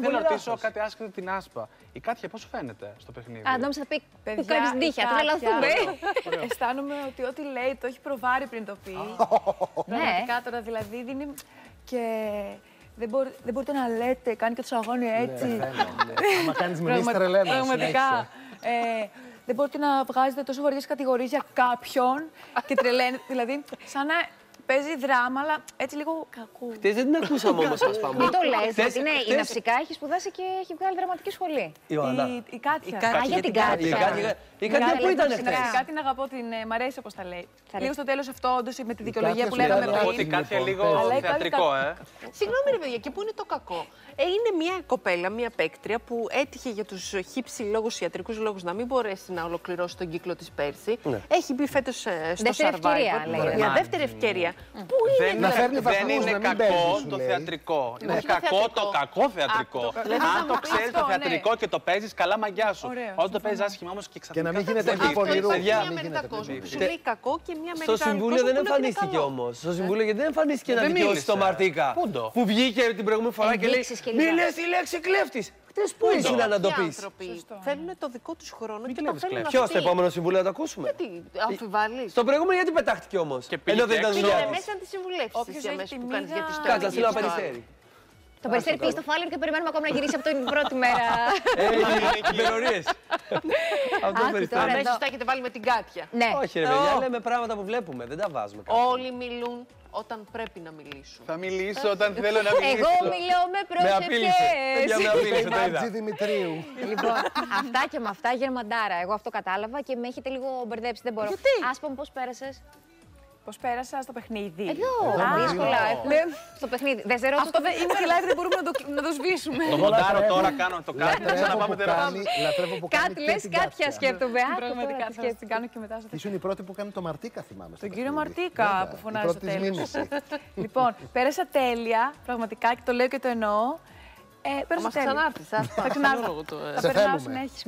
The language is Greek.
Θέλω να πολύ ρωτήσω λάθος. κάτι άσχετο την άσπα. Η Κάτια πώς φαίνεται στο παιχνίδι; Α, νόμιζα θα πει που Παιδιά, κάνεις η νύχια, Κάτια- τρελαθούμε. Αισθάνομαι ότι ό,τι λέει το έχει προβάρει πριν το πει. Ναι. Πραγματικά τώρα δηλαδή δίνει. Και δεν, μπορεί, δεν μπορείτε να λέτε, κάνει και το σαγόνι έτσι. Άμα κάνεις μηνύσεις Πραγμα- τρελαίνω. Πραγματικά. Ε, δεν μπορείτε να βγάζετε τόσο βαριές κατηγορίες για κάποιον και τρελαίνετε. δηλαδή, σαν να παίζει δράμα, αλλά έτσι λίγο κακού. Χτες δεν την ακούσαμε όμως, ας πούμε. Μην το λες, Χτες- γιατί ναι, η χτες- Ναυσικά έχει σπουδάσει και έχει βγάλει δραματική σχολή. Η Ιωάννα. Η, η Κάτια. Η Κάτια, Α, για την Η Κάτια. Κάτια- Η Μεγάλη Κάτια που ήταν λεπτομέρεια. χτες. Ναι, κάτι να αγαπώ την. ε, Μ' αρέσει όπως τα λέει. Θα Λίγο λέει. στο τέλος αυτό, όντως με τη δικαιολογία Κάτια που σου λέγαμε λέει, Να πω Πριν, ότι πριν. η Κάτια λοιπόν, λίγο Αλλά η θεατρικό, ε. Συγγνώμη, ρε παιδιά, και πού είναι το κακό; Ε, είναι μια κοπέλα, μια παίκτρια που έτυχε για τους χύψη λόγους, ιατρικούς λόγους να μην μπορέσει να ολοκληρώσει τον κύκλο της πέρσι. Ναι. Έχει μπει φέτος στο Δεύτερη Survivor. ευκαιρία, λέγεται. Μια Ναι. δεύτερη ευκαιρία. Πού είναι Δεν, Να δηλαδή. φέρνει δεν βαθμούς, είναι να μην κακό παίζεις, σου το λέει. θεατρικό. Είναι Όχι το κακό θεατρικό. το κακό θεατρικό. Δηλαδή, Αν θα το μου πεις ξέρεις το αυτό, ναι. θεατρικό και το παίζεις, καλά μαγιά σου. Ωραίο, Όταν το συμφωνώ. παίζεις άσχημα όμως και ξαφνικά. Και να μην γίνεται δεν εκεί δείχνει. πονηρού. Υπάρχει Παιδιά, μια μην μερίδα γίνεται κόσμου που παιδί. σου λέει κακό και μια Στο μερίδα Συμβούλιο δεν κόσμου που λέει ότι είναι εμφανίστηκε καλό. όμως. Στο Συμβούλιο γιατί δεν εμφανίστηκε να Δεν δικαιώσει μίλησε. το Μαρτίκα. Πού το; Που βγήκε την προηγούμενη φορά και λέει Ενδείξεις και Μη λοιπά. λες τη λέξη κλέφτης. Χτες πού ήσουν να το Οι πεις; άνθρωποι θέλουν το δικό τους χρόνο και το κλέβεις, θέλουν κλέβεις. Ποιος αυτοί. στο επόμενο Συμβούλιο να το ακούσουμε; Γιατί, αμφιβάλλεις. Στο προηγούμενο γιατί πετάχτηκε όμως; Και πήγε Ενώ δεν και ήταν έξω. δουλειά Είναι της. μέσα να τη συμβουλεύσεις Όποιος εσύ έχει αμέσως τη που κάνεις μοίρα- γιατί στο Κάτσε, ένα να στείλω Το περιστέρι πήγε στο φάλερ και περιμένουμε ακόμα να γυρίσει από την πρώτη μέρα. Υπερορίε. Αυτό το Άκου περιστέρι. τώρα. Αμέσως εδώ. τα έχετε βάλει με την κάτια. Ναι. Όχι, ρε παιδιά, λέμε πράγματα που βλέπουμε. Δεν τα βάζουμε κάτω. Όλοι μιλούν όταν πρέπει να μιλήσουν. Θα μιλήσω όταν θέλω να μιλήσω. Εγώ μιλώ με Με απείλησε. Παιδιά, με προσευχές. απείλησε, το είδα. Μάρτζη Δημητρίου. Λοιπόν, αυτά και με αυτά γερμαντάρα. Εγώ αυτό κατάλαβα και με έχετε λίγο μπερδέψει. Δεν μπορώ. Γιατί; Άσπα μου, πώς πέρασε. Πώ πέρασα στο παιχνίδι. Εδώ, Εδώ, δύσκολα. εδώ. Έχουμε στο παιχνίδι. Δεν σε ρώτησα Αυτό δεν είναι και live, δεν μπορούμε να το, να το σβήσουμε. Το μοντάρω τώρα, κάνω το κάτι. Σαν να Λατρεύω πάμε που τεράστιο. κάνει, λατρεύω που κάνει Κάτι και λες, την κάποια Κάτια. σκέφτομαι. Άκου τώρα Πραγματικά τι θα σκέφτομαι. την κάνω και μετά. στο Ήσουν η πρώτη που κάνει το Μαρτίκα, θυμάμαι. στο Τον κύριο παιχνίδι. Μαρτίκα Βέβαια, που η φωνάζει πρώτη στο της τέλος. μήνυση. Λοιπόν, πέρασα τέλεια, πραγματικά και το λέω και το εννοώ. Ε, Θα πέρασα μας τέλεια. ξανάρθεις. ας Θα πάμε. ξανάρθω. Λόγω του, ε. Θα Σε περνάω θέλουμε. συνέχεια.